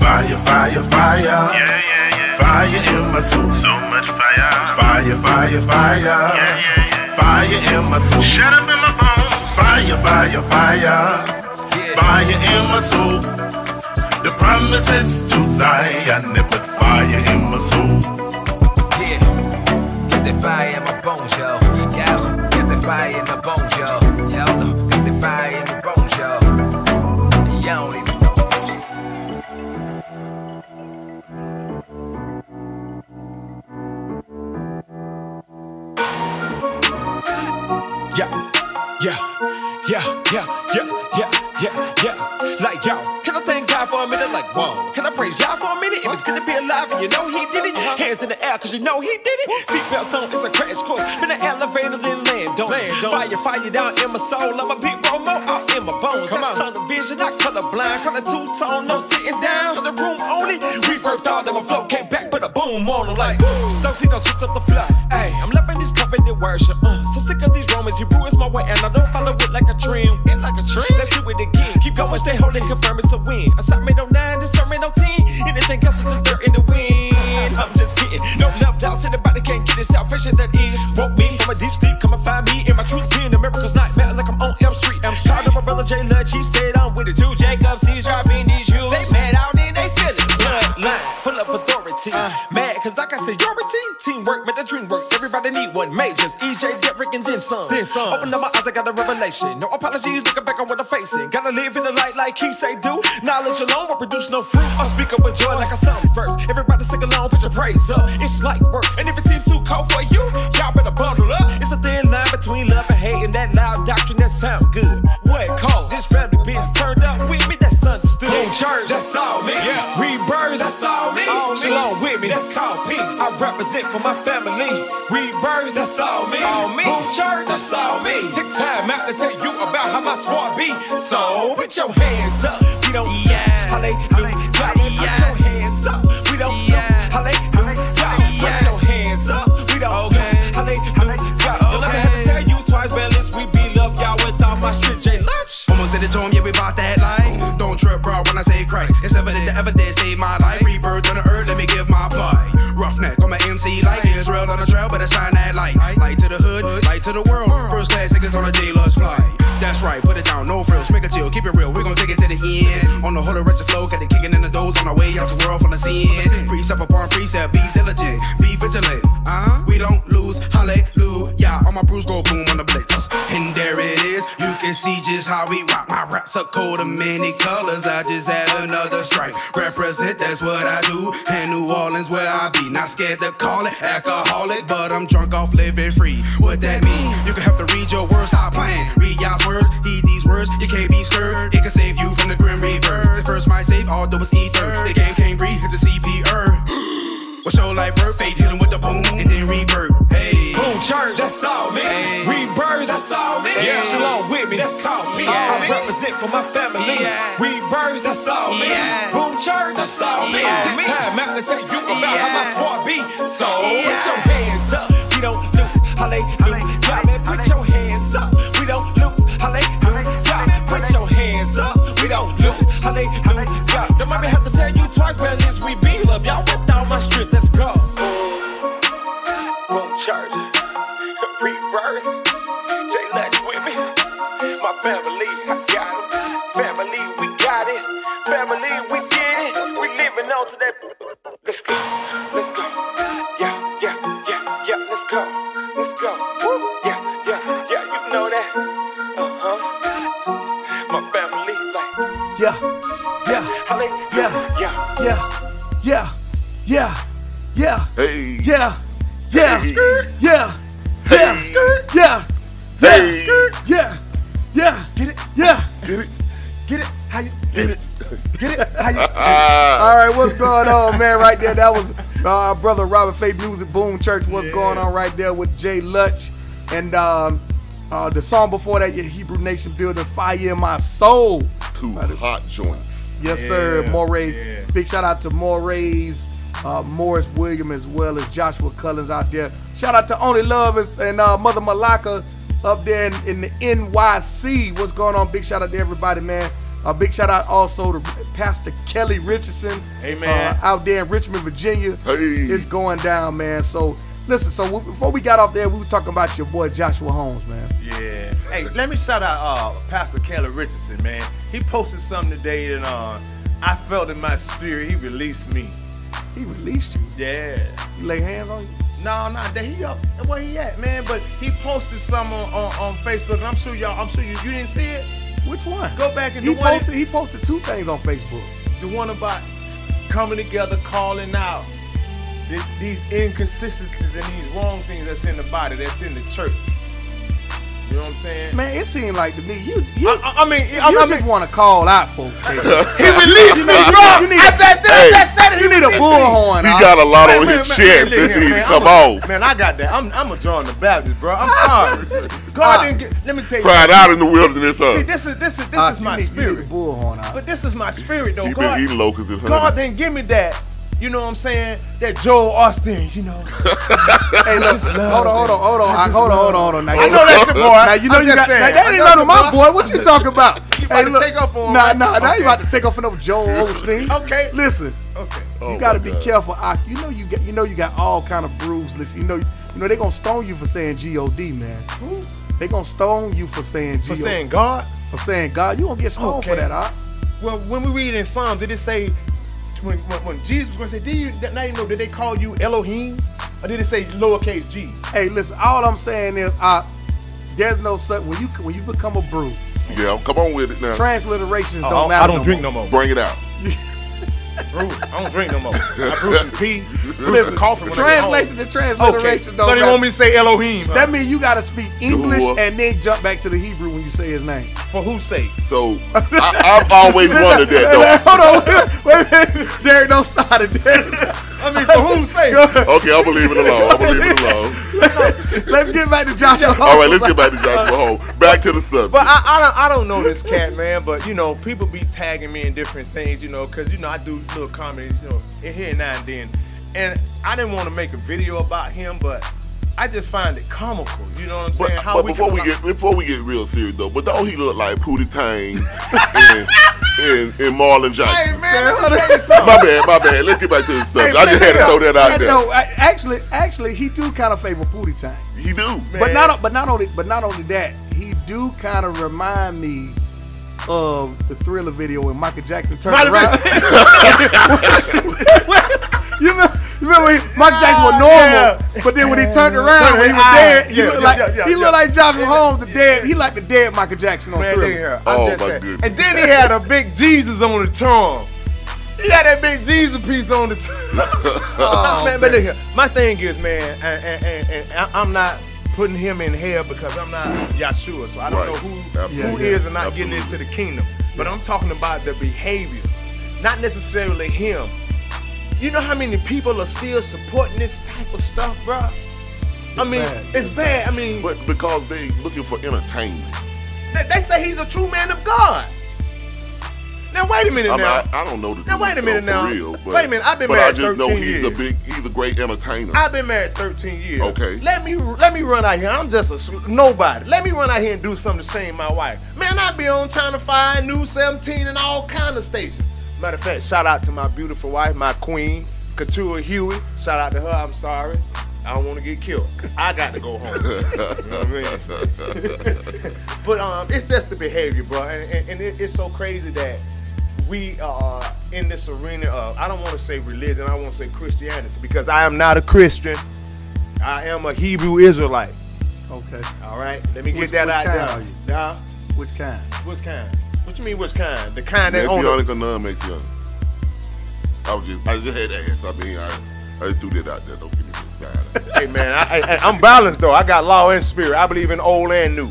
Fire, fire, fire. Yeah, yeah, yeah. Fire in my soul. So much fire. Fire, fire, fire. Yeah, yeah, yeah. Fire in my soul. Shut up in my bones. Fire, fire, fire. Fire in my soul. The promises to Zion, they put fire in my soul. Bones, yo. Yo, get the fire in the bones, yo. Yo, no, get the fire in the bones, yo. Know. Yeah, yeah, yeah, yeah, yeah, yeah, yeah, yeah. Like, yo, can I thank God for a minute? Like, whoa. Can I praise y'all for a minute? It's good to be alive and you know he did it, hands in the air, cause you know he did it. Seatbelts on, it's a crash course. Been an elevator, then land on. Fire, fire down in my soul. I'm a big promo out in my bones. Come on. Tunnel vision, I color blind. Color two tone, no sitting down. In the room only. Rebirthed all of my flow, came back, put a boom on them like, so see, don't switch up the fly. Hey, I'm loving this covenant worship. Uh, so sick of these Hebrew is my way, and I don't follow it like a trend. It like a trend. Let's do it again. Keep going, stay holy, confirm it's a win. Assignment 09, discernment 10. Anything else is just dirt in the wind. I'm just kidding. No love lost, anybody can't get it. Salvation that is. Woke me from a deep sleep, come and find me in my truth. Being a miracle's nightmare, like I'm on M Street. I'm shout out my brother J. Lutch, he said I'm with it too. Jacob C's dropping these shoes. They mad out in they feelings. Bloodline, full of authority. Uh. Mad cause like I got seniority. Teamwork, make the dream work. Everybody need one majors. EJ, Derrick, and then some. Then some. Open up my eyes, I got a revelation. No apologies, looking back on what I'm facing. Gotta live in the light like he say do. Knowledge alone will produce no fruit. I speak up with joy like a song verse. Everybody sing along, put your praise up. It's like work. And if it seems too cold for you, y'all better bundle up. It's a thin line between love and hate and that loud doctrine that sound good. What cold? This family business turned up with me, that's understood. Boom church, that's all represent for my family. Rebirth, that's all me. All me. Boom church, that's all me. Take time out to tell you about how my squad be. So put your hands up. We don't yeah. hallelujah. Put your hands up. We don't yeah. hallelujah. Put your hands up. We don't okay. hallelujah. Don't ever have to tell you twice, balance. We be love y'all with all my shit, J. Lutch. Almost did it to him, yeah, we bought that life. Don't trip, bro, when I say Christ. It's evident that ever did the better shine that light. Light to the hood, light to the world. First class tickets on a J. Lutch flight. That's right, put it down, no frills, make a chill, keep it real. We gon' take it to the end. On the holy wretched flow, got it kicking in the doors on our way out the world full of sin. Precept upon precept, be diligent, be vigilant. Uh-huh. We don't lose, hallelujah. All my brews go boom on the blitz. And there it is, you can see just how we rock. Are cold of many colors. I just add another stripe. Represent, that's what I do. And New Orleans, where I be. Not scared to call it alcoholic, but I'm drunk off living free. What that mean? You can have to read your words, stop playing. Read y'all's words, heed these words. You can't be scared. It can save you from the grim reaper. The first might save, all there was ether. The game can't breathe, it's a CPR. What's your life worth? Fate hit him with the boom and then rebirth. Hey. Boom church, that's all me. Rebirth, that's all me. Yeah. Shalom with me, that's called me. I represent for my family. Rebirth, that's all me. Boom church, that's all me. Take time out to tell you about how my squad be. So put your hands up, we don't lose. Hallelujah, man, put your hands up, we don't lose. Hallelujah, put your hands up, we don't lose. Hallelujah, don't make me have to tell you twice, but at least we be love y'all with all my strength. Let's go. Boom church, family, I got it. Family, we got it. Family, we get it. We living on to that. Let's go, let's go. Yeah, yeah, yeah, yeah. Let's go, let's go. Woo. Yeah, yeah, yeah. You know that. Uh huh. My family, like. Yeah, yeah, Hallelujah. yeah, yeah, yeah, yeah, yeah, Hey. yeah, yeah, Hey. yeah, Hey. yeah, yeah, Hey. yeah, yeah, Get it? yeah. Get it? Get it? How you Get it? get it? How you Ah. All right, what's going on, man? Right there, that was uh, our brother Robert Faith Music Boom Church. What's going on right there with J. Lutch and um, uh, the song before that, your Hebrew Nation building fire in my soul. Two hot joints. Yes, sir. Yeah, Moray. yeah. Big shout out to Moray's, uh, Morris William, as well as Joshua Cullins out there. Shout out to Only Love and, and uh, Mother Malaka up there in, in the NYC. What's going on? Big shout out to everybody, man. A big shout out also to Pastor Kelly Richardson. Amen. Uh, out there in Richmond, Virginia. Hey. It's going down, man. So, listen, so w- before we got off there, we were talking about your boy Joshua Holmes, man. Yeah. Hey, let me shout out uh, Pastor Kelly Richardson, man. He posted something today and uh, I felt in my spirit he released me. He released you. Yeah. He laid hands on you. No, no, that he up where he at, man. But he posted some on, on, on Facebook, and I'm sure y'all, I'm sure you, you didn't see it. Which one? Go back and He the one, posted. He posted two things on Facebook. the one about coming together, calling out this, these inconsistencies and these wrong things that's in the body, that's in the church. You know what I'm saying? Man, it seemed like to me you you, I, I- I mean, you I, I just mean, want to call out folks. baby. he released me, bro. You need I, a- that, that, Hey. that said it. you need a bullhorn. He got a lot Man, on man, his man, chest man, that man, need to come I'm a- off. Man, I got that. I'm, I'm a John the Baptist, bro. I'm sorry. God didn't get, let me tell you. Cried out in the wilderness, huh? See, this is this is this Uh, is my need, spirit. bullhorn out. But this is my spirit, though. He God, been eating locusts and God didn't give me that. You know what I'm saying? That Joel Osteen, you know. hey, look, hold on, hold on, hold on, I- hold on, hold on, hold on. Now, I know that's your boy. Now you know I'm you got. saying. Now, that ain't none of my boy. What you talking about? You about to take off on him, Nah, right? nah, now you about to take off on Joel Osteen. Okay. Listen, Okay. Oh you got to be God. careful. I, you know you got, you know you got all kind of bruise. Listen, you know, you know they gonna stone you for saying God, man. They gonna stone you for saying God. For saying God? for saying God. You gonna get stoned for that, huh? Well, when we read in Psalms, did it say when, when, when Jesus was going to say, did you now you know did they call you Elohim? Or did it say lowercase g? Hey, listen, all I'm saying is, I, There's no such when you when you become a brew. Yeah, come on with it now. Transliterations Oh, don't matter. I don't drink no more. Bring it out. Brew. I don't drink no more. I brew some tea, brew some coffee. When Translation I to get home. transliteration Okay. don't So they matter. want me to say Elohim? huh? That means you gotta speak English Yahuwah. and then jump back to the Hebrew when you say his name. For whose sake? So I, I've always wondered that Hold on, wait a minute. Derek, don't start it. Derek. I mean, for whose sake? Okay, I'll believe it alone. I'll believe it alone. Let's get back to Joshua. All right, let's get back to Joshua Home. Back to the subject. But I, I don't I don't know this cat man, but you know people be tagging me in different things, you know, cause you know I do little comedies, you know, here and now and then, and I didn't want to make a video about him, but I just find it comical, you know what I'm But, saying? but before we allow- get before we get real serious though, but don't he look like Pootie Tang and, and, and Marlon Hey Jackson? man, let me tell you something. My bad, my bad. Let's get back to the subject. Hey, I just had to man, throw that out Yeah, there. no, I- actually, actually, he do kind of favor Pootie Tang. He do. But not, but not only, but not only that, he do kind of remind me of the Thriller video when Michael Jackson turned Might around. you remember, you remember when Michael Jackson was oh, normal, Yeah. but then when he turned around, when he was dead, he Yeah, looked yeah, like yeah, yeah, he yeah. looked like Joshua Holmes, the dead. He like the dead Michael Jackson on Man, look Thriller. here. Oh, my saying. goodness. And then he had a big Jesus on the tongue. He had that big Jesus piece on the tongue. Oh, man, but look here. My thing is, man, and, and, and, and I- I'm not putting him in hell because I'm not Yahshua, so I don't Right. know who Absolutely. who is and not getting into the kingdom. But I'm talking about the behavior, not necessarily him. You know how many people are still supporting this type of stuff, bro? I mean, bad. it's bad. I mean, But because they looking for entertainment. they, they say he's a true man of God. Now wait a minute I, mean, now. I, I don't know the Now, wait a minute now. For real, but, Wait a minute, I've been but married I just know he's years. a big, he's a great entertainer. I've been married 13 years. Okay. Let me let me run out here. I'm just a nobody. Let me run out here and do something to shame my wife. Man, I be on Channel 5, News 17, and all kind of stations. Matter of fact, shout out to my beautiful wife, my queen, Katua Hewitt. Shout out to her. I'm sorry. I don't want to get killed. I got to go home. you know what I mean? but um, it's just the behavior, bro, and, and, and it, it's so crazy that we are in this arena of I don't want to say religion, I want to say Christianity because I am not a Christian. I am a Hebrew Israelite. Okay. All right, let me Which- get that which out kind there. are you? Nah, Which kind? which kind? What you mean, which kind? The kind that own Messianic or non-Messianic? I was just, I just had to ask. I mean, I, I just threw that out there. Don't get me the side. Hey man, I, I, I'm balanced though. I got law and spirit. I believe in old and new.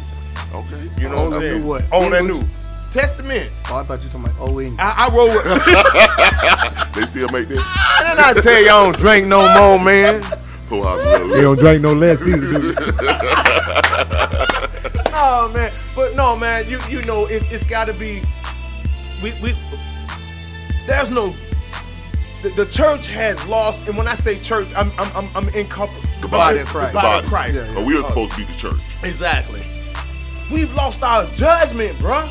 Okay. You know Old what I'm and saying? new what? Old and new. English? Testament. Oh, I thought you were talking about old English. I, I roll with. They still make that. Ah, I did not tell you I don't drink no more, man. Poor house love. don't drink no less either. oh man, but no man, you you know it's it's got to be. We we there's no. The, the church has lost, and when I say church, I'm I'm I'm, I'm in The body of The Christ. body of Christ. Yeah, yeah. But we are uh, supposed to be the church. Exactly. We've lost our judgment, bruh.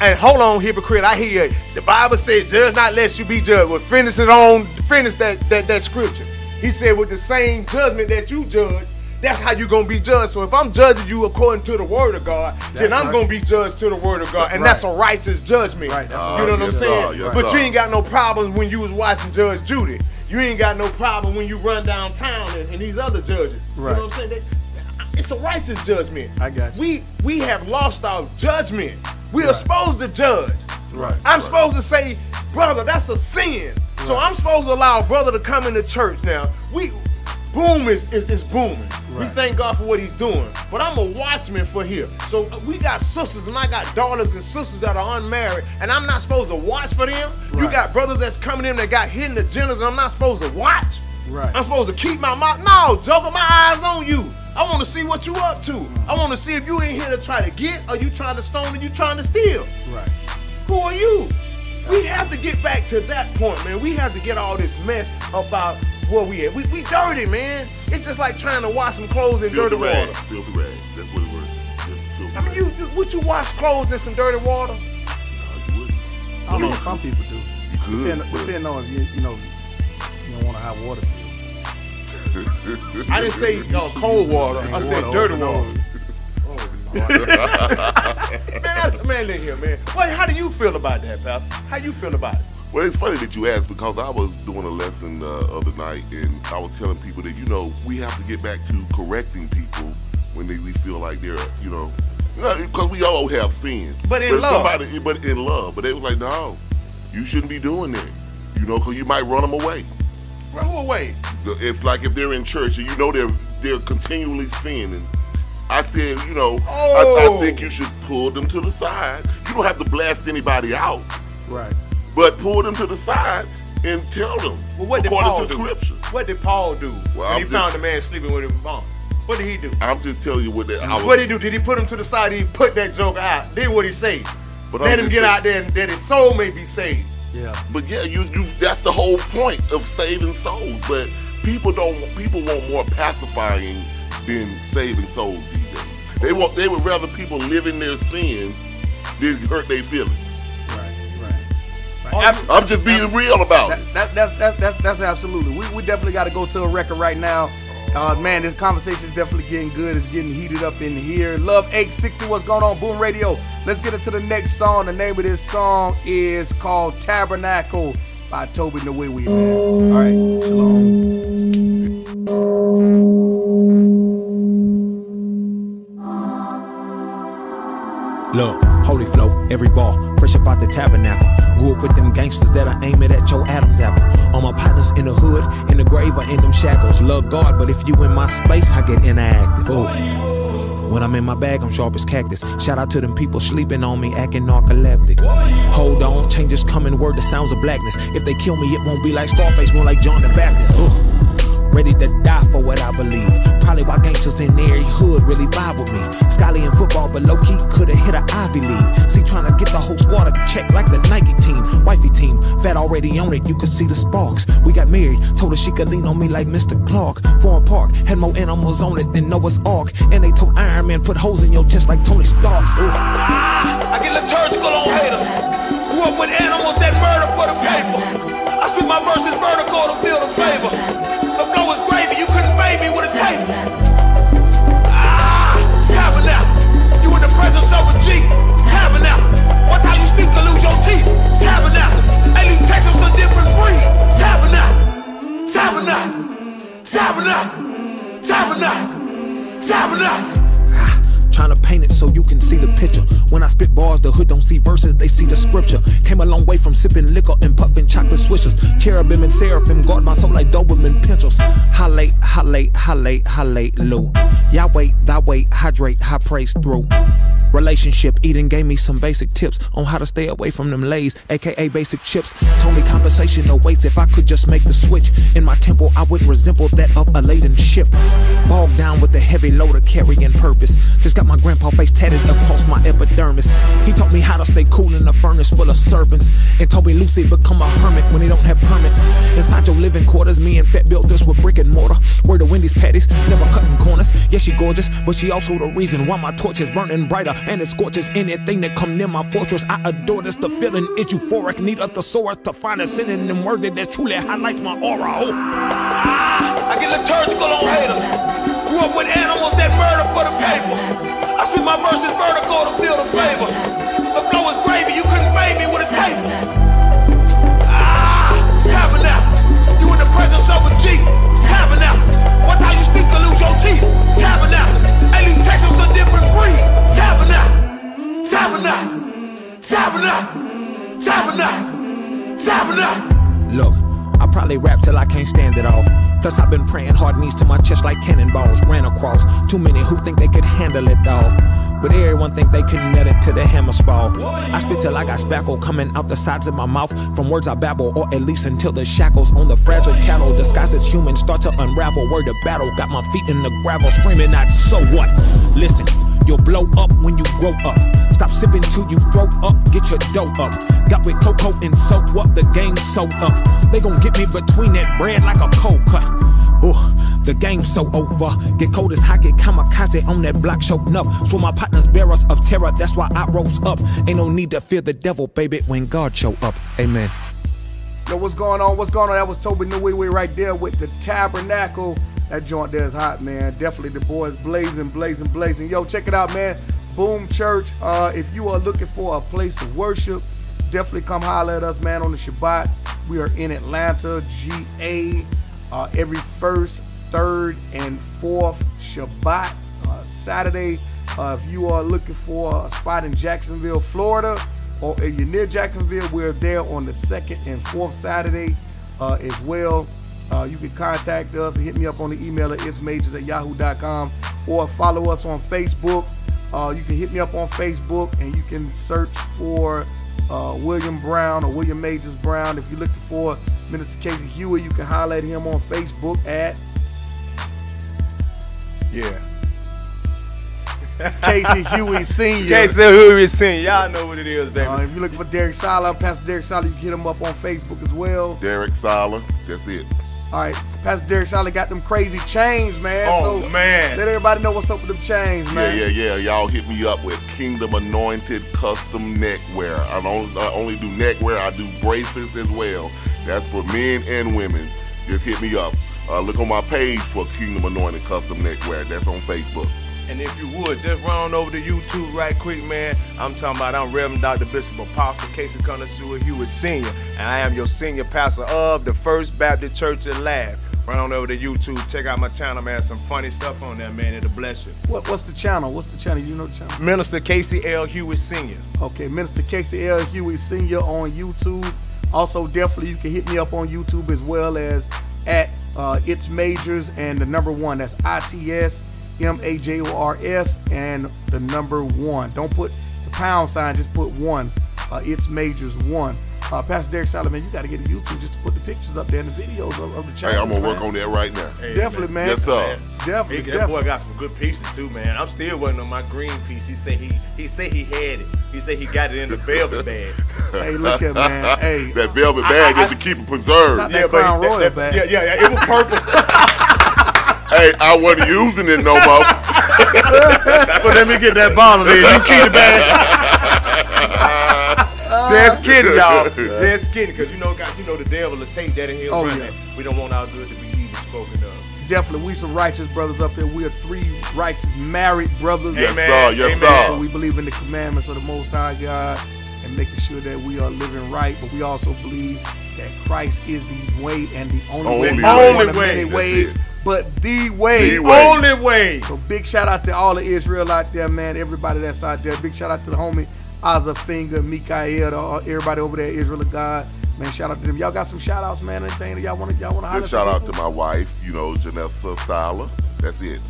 And hold on, hypocrite. I hear you. The Bible said, "Judge not lest you be judged." Well, finish it on. Finish that that that scripture. He said, "With the same judgment that you judge, that's how you're gonna be judged." So if I'm judging you according to the word of God, then I'm right. gonna be judged to the word of God, and Right. that's a righteous judgment. Right, that's you know what I'm saying? sir. Yes, but sir. you ain't got no problems when you was watching Judge Judy. You ain't got no problem when you run downtown and, and these other judges. Right. You know what I'm saying? That- it's a righteous judgment. I got you. We we have lost our judgment. We are supposed to judge. Right. I'm supposed to say, brother, that's a sin. So I'm supposed to allow a brother to come into church now. We boom is is, is booming. We thank God for what he's doing. But I'm a watchman for here. So uh, we got sisters and I got daughters and sisters that are unmarried, and I'm not supposed to watch for them. You got brothers that's coming in that got hidden agendas, and I'm not supposed to watch. Right. I'm supposed to keep my mouth. No, Joker, my eyes on you. I want to see what you up to. I want to see if you ain't here to try to get, or you trying to stone, or you trying to steal. Right. Who are you? We have to get back to that point, man. We have to get all this mess about where we at. We, we dirty, man. It's just like trying to wash some clothes in Filthy dirty water. rags. Filthy rags. That's what it was. Filthy I mean, you, you would you wash clothes in some dirty water? No, you wouldn't. I don't know. Some people do. You could, Depend, but- depending on if you you know you don't want a hot water bill. I didn't say uh, cold water. I said Water dirty over water. Man, that's, man, look here, man. Wait, How do you feel about that, Pastor? How you feel about it? Well, it's funny that you asked because I was doing a lesson uh, other night and I was telling people that you know we have to get back to correcting people when they we feel like they're you know because we all have sins. But in love. somebody, but in love. But they was like, no, you shouldn't be doing that. You know, because you might run them away. Run them away. If like if they're in church and you know they're they're continually sinning. I said, you know, I, Oh. I think you should pull them to the side. You don't have to blast anybody out, Right. But pull them to the side and tell them Well, what did according Paul to do? scripture. What did Paul do Well, when I'm he just- found a man sleeping with his mom? What did he do? I'm just telling you what that. I was, What did he do? Did he put him to the side? Did he put that joke out? Then what he say? But Let I'm him get saying- out there and that his soul may be saved. Yeah. But yeah, you you that's the whole point of saving souls. But people don't people want more pacifying than saving souls these days. They want they would rather people live in their sins than hurt their feelings. Right. I'm just being real about it. That, that, that's, that's, that's, absolutely. We, we definitely got to go to a record right now. Uh, man, this conversation is definitely getting good. It's getting heated up in here. Love 860, what's going on? Boom Radio. Let's get into the next song. The name of this song is called Tabernacle by Tobe Nwigwe, man. All right, shalom. Look, holy flow, every ball, fresh up out the tabernacle. Grew up with them gangsters that I aim it at your Adam's apple. All my partners in the hood, in the grave, or in them shackles. Love God, but if you in my space, I get inactive. Ooh. When I'm in my bag, I'm sharp as cactus. Shout out to them people sleeping on me, acting narcoleptic. Hold on, change is coming, word the sounds of blackness. If they kill me, it won't be like Scarface, more like John the Baptist. Ooh. Ready to die for what I believe. Probably why gangsters in every hood really vibe with me. Scully in football, but low key coulda hit a Ivy League. See, trying to get the whole squad to check like the Nike team. Wifey team, fat already on it, you could see the sparks. We got married, told her she could lean on me like Mr. Clark. Foreign Park, had more animals on it than Noah's Ark. And they told Iron Man, put holes in your chest like Tony Stark's. Ooh. Ah, I get liturgical on haters. Grew up with animals that murder for the paper. I spit my verses vertical to feel the favor. Flow is gravy, you couldn't fade me with a tape. Ah, tabernacle. You in the presence of a G. Tabernacle. One time you speak, you lose your teeth. Tabernacle. Alien Texas a different breed. Tabernacle. Tabernacle. Tabernacle. Tabernacle. Tabernacle. Trying to paint it so you can see the picture. When I spit bars, the hood don't see verses, they see the scripture. Came a long way from sipping liquor and puffing chocolate swishers. Cherubim and seraphim guard my soul like Doberman pinchers. Hallelujah, hallelujah, hallelujah. Yahweh, thy way, hydrate, high praise through. Relationship Eden gave me some basic tips on how to stay away from them lays, aka basic chips. Told me compensation awaits if I could just make the switch. In my temple, I would resemble that of a laden ship. Bogged down with a heavy load of carrying purpose. Just got my grandpa face tatted across my epidermis. He taught me how to stay cool in a furnace full of serpents. And told me Lucy become a hermit when he don't have permits. Inside your living quarters, me and Fat built this with brick and mortar. Where the Wendy's patties, never cutting corners. Yeah, she gorgeous, but she also the reason why my torch is burning brighter. And it scorches anything that come near my fortress. I adore this, the feeling is euphoric. Need a thesaurus to find a synonym worthy that truly highlights my aura. Oh. Ah, I get liturgical on haters. Grew up with animals that murder for the paper. I spit my verses vertical to feel the flavor. The flow is gravy, you couldn't fade me with a tape. Ah, tabernacle. You in the presence of a G. Tabernacle. One time you speak, you lose your teeth. Tabernacle. Alien Texas a different breed. Tabernacle. Tabernacle. Tabernacle. Tabernacle. Tabernacle. Look, I probably rap till I can't stand it all. Plus, I've been praying hard knees to my chest like cannonballs ran across. Too many who think they could handle it all. But everyone think they can net it till the hammers fall. I spit till I got spackle coming out the sides of my mouth from words I babble, or at least until the shackles on the fragile cattle disguised as human start to unravel. Word of battle, got my feet in the gravel, screaming out, so what? Listen, you'll blow up when you grow up. Stop sipping till you throw up, get your dough up. Got with cocoa and so up, the game so up. They gon' get me between that bread like a cold cut. Ooh, the game's so over. Get cold as hockey, kamikaze on that block showing up. So my partners bearers of terror, that's why I rose up. Ain't no need to fear the devil, baby, when God show up. Amen. Yo, what's going on? What's going on? That was Tobe Nwigwe right there with the Tabernacle. That joint there is hot, man. Definitely the boys blazing, blazing, blazing. Yo, check it out, man. Boom Church. Uh, if you are looking for a place of worship, definitely come holler at us, man, on the Shabbat. We are in Atlanta, GA, uh, every first, third, and fourth Shabbat. Uh, Saturday. Uh, if you are looking for a spot in Jacksonville, Florida, or if you're near Jacksonville, we're there on the second and fourth Saturday uh, as well. Uh, you can contact us and hit me up on the email at itsmajors at yahoo.com or follow us on Facebook. Uh, you can hit me up on Facebook and you can search for uh, William Brown or William Majors Brown. If you're looking for Minister Casey Hewitt, you can highlight him on Facebook at Yeah. Casey Huey Senior. Casey Huey Senior. Y'all know what it is, baby. Uh, if you're looking for Derek Sala, Pastor Derek Sala, you can hit him up on Facebook as well. Derek Sala, that's it. All right, Pastor Derek Sala got them crazy chains, man. Oh, so man. let everybody know what's up with them chains, man. Yeah, yeah, yeah. Y'all hit me up with Kingdom Anointed Custom Neckwear. I don't I only do neckwear, I do bracelets as well. That's for men and women. Just hit me up. Uh, look on my page for Kingdom Anointed Custom Neckwear. That's on Facebook. And if you would, just run on over to YouTube right quick, man. I'm talking about I'm Reverend Dr. Bishop Apostle Casey Connoisseur Hewitt Sr., and I am your senior pastor of the First Baptist Church in Lab. Run on over to YouTube, check out my channel, man. Some funny stuff on there, man. It'll bless you. What, what's the channel? What's the channel? You know the channel? Minister Casey L. Hewitt Sr. Okay, Minister Casey L. Hewitt Senior on YouTube. Also, definitely you can hit me up on YouTube as well as at uh, It's Majors and the number one. That's I T S M A J O R S and the number one. Don't put the pound sign, just put one. Uh, it's Majors one. Uh, Pastor Derek Solomon, you got to get a YouTube just to put the pictures up there and the videos of, of the Hey, channel. I'm gonna work on that right now. Hey, Definitely, man. Yes, sir. Definitely, He, that definitely. boy got some good pieces too, man. I'm still waiting on my green piece. He said he he say he had it. He said he got it in the velvet bag. Hey, look at man. Hey, That velvet bag I- is to keep it preserved. Not that Crown but Royal that- bag. Yeah, yeah, yeah. It was purple. hey, I wasn't using it no more. but let me get that bottle there. You keep it back. Just kidding, y'all. Just kidding, because you know, guys, you know the devil will take that in he'll Oh, run yeah. We don't want our good to be evil spoken of. definitely, we some righteous brothers up here. We are three righteous married brothers. Yes, Amen. sir. Yes, Amen. sir. We believe in the commandments of the Most High God and making sure that we are living right, but we also believe that Christ is the way and the only, Only way. way. Only one of way. many That's ways, it. But the way. The way. Only way. So big shout out to all of Israel out there, man. Everybody that's out there. Big shout out to the homie Ozza Finger, Mikael, uh, everybody over there, Israel of God. Man, shout out to them. Y'all got some shout outs, man. Anything that y'all want to y'all want to highlight? Just shout out to my wife, you know, Janessa Sala. That's it.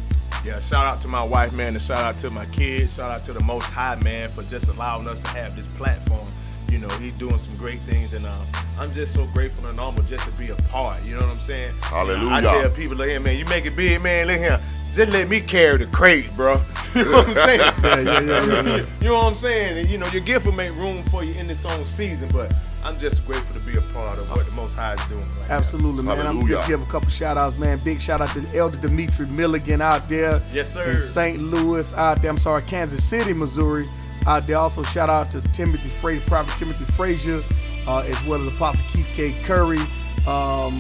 Yeah, shout out to my wife, man, and shout out to my kids. Shout out to the Most High, man, for just allowing us to have this platform. You know, he's doing some great things, and uh, I'm just so grateful and humble just to be a part. You know what I'm saying? Hallelujah. I tell people, like, hey, man, you make it big, man. Look here, just let me carry the crate, bro. You know what I'm saying? Yeah, yeah, yeah, yeah, yeah. You know what I'm saying? And, you know, your gift will make room for you in this own season, but I'm just grateful to be a part of what the Most High is doing. Right now. Absolutely, man. I'm Hallelujah. gonna give a couple shout outs, man. Big shout out to the Elder Dimitri Milligan out there. Yes, sir. In St. Louis out there. I'm sorry, Kansas City, Missouri. Out there. Also shout out to Timothy Frazier, Prophet Timothy Frazier, uh, as well as Apostle Keith K. Curry. Um,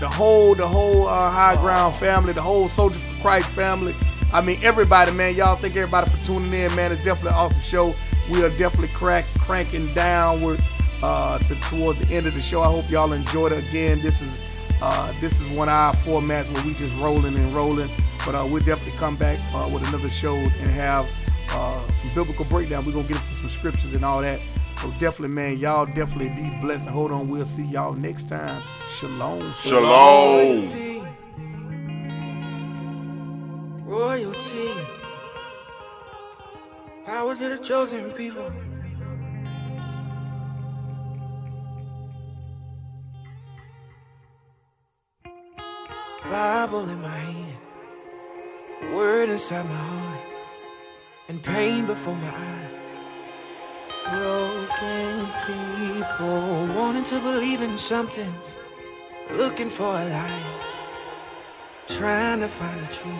the whole, the whole uh, High Ground family, the whole Soldier for Christ family. I mean, everybody, man. Y'all thank everybody for tuning in, man. It's definitely an awesome show. We are definitely crack cranking downward uh, to towards the end of the show. I hope y'all enjoyed it. Again, this is uh, this is one of our formats where we just rolling and rolling. But uh, we'll definitely come back uh, with another show and have uh, some biblical breakdown. We're gonna get into some scriptures and all that. So definitely, man, y'all definitely be blessed. And hold on, we'll see y'all next time. Shalom. Shalom. Royalty. Power to the chosen people. Bible in my hand, word inside my heart, and pain before my eyes. Broken people wanting to believe in something, looking for a lie, trying to find the truth.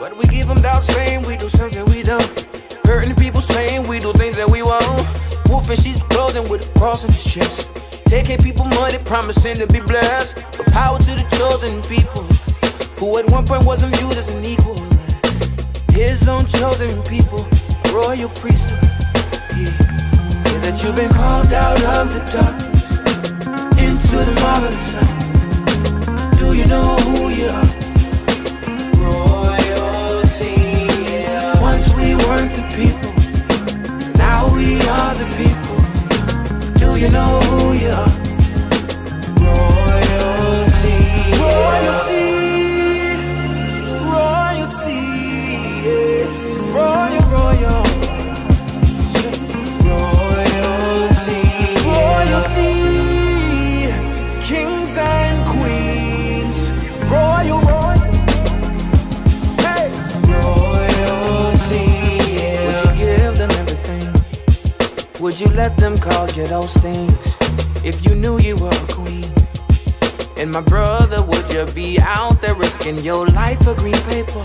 But we give them doubt saying we do something we don't. Hurting people saying we do things that we won't. Wolf in sheep's clothing with a cross on his chest. Taking people money, promising to be blessed. But power to the chosen people, who at one point wasn't viewed as an equal. His own chosen people, royal priesthood. Yeah. that you've been called out of the darkness into the marvelous light. Do you know who you are? Royalty. Once we weren't the people, now we are the people. Do you know who you are? You let them call you those things if you knew you were a queen? And my brother, would you be out there risking your life for green paper?